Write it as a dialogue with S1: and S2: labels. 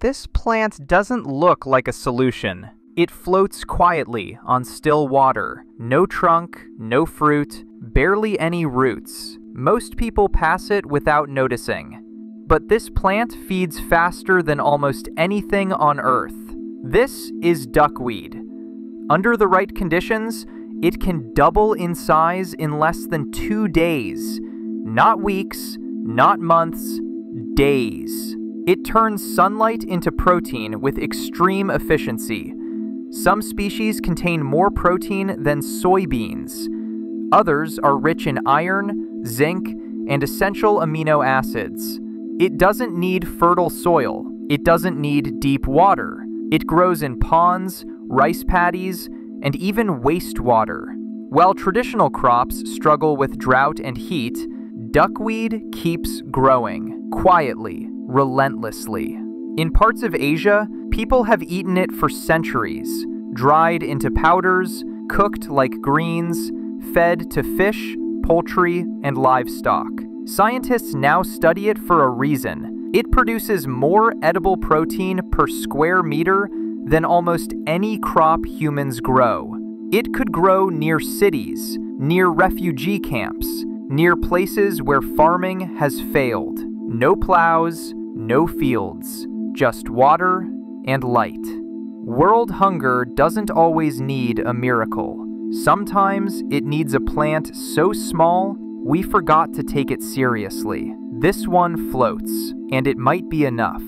S1: This plant doesn't look like a solution. It floats quietly on still water. No trunk, no fruit, barely any roots. Most people pass it without noticing. But this plant feeds faster than almost anything on Earth. This is duckweed. Under the right conditions, it can double in size in less than two days. Not weeks, not months, days. It turns sunlight into protein with extreme efficiency. Some species contain more protein than soybeans. Others are rich in iron, zinc, and essential amino acids. It doesn't need fertile soil. It doesn't need deep water. It grows in ponds, rice paddies, and even wastewater. While traditional crops struggle with drought and heat, duckweed keeps growing, quietly, relentlessly. In parts of Asia, people have eaten it for centuries, dried into powders, cooked like greens, fed to fish, poultry, and livestock. Scientists now study it for a reason. It produces more edible protein per square meter than almost any crop humans grow. It could grow near cities, near refugee camps, near places where farming has failed. No plows, no fields, just water and light. World hunger doesn't always need a miracle. Sometimes it needs a plant so small we forgot to take it seriously. This one floats, and it might be enough.